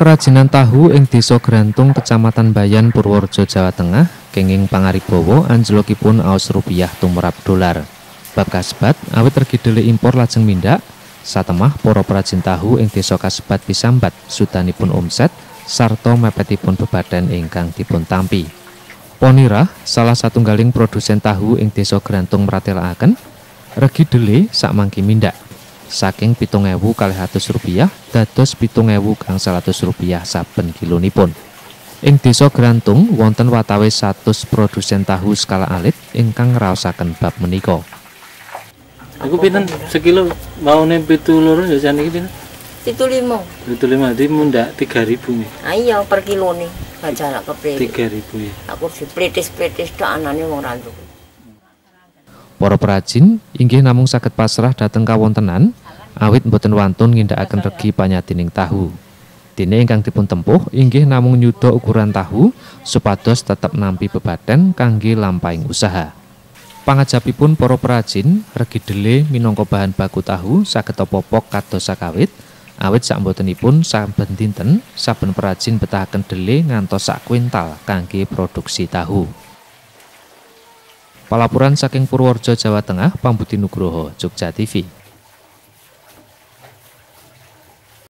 kerajinan tahu ing Desa Grantung Kecamatan Bayan Purworejo Jawa Tengah kenging pangaribawa anjlokipun aos rupiah tumrap dolar. Bab kasbat awit tergidele impor lajeng mindak satemah para perajin tahu ing desa kasebat pisambat sudanipun omset sarta mepetipun bebadan ingkang dipun tampi. Ponirah salah satunggaling produsen tahu ing desa Grantung meratelaken regi dele sak mangki mindak saking pitung ewu kalih atus rupiah dados pitung ewu kang salatus rupiah saben kilonipun. Ing desa Grantung wonten watawis 100 produsen tahu skala alit ingkang ngraosaken bab menika. Aku pinten sekilo maune pitu loro ya jan iki pinten? Itu lima. Pitu lima di mundak 3000 nih. Ah iya per kilo nih. Baca lah kepriwe. 3000 ya. Aku si pletis-pletis tok anane wong rantuk. Para perajin inggih namung saged pasrah dhateng kawontenan awit mboten wantun ngindakaken regi panyadining tahu. Dene ingkang dipun tempuh inggih namung nyuda ukuran tahu supados tetep nampi bebadan kangge lampahing usaha. Pangajapipun para perajin regi dele minangka bahan baku tahu saged popok kados sakawit awit sakmbotenipun saben dinten saben perajin betahaken dele ngantos sak kuintal kangge produksi tahu. Palapuran saking Purworejo Jawa Tengah Pambudi Nugroho Jogja TV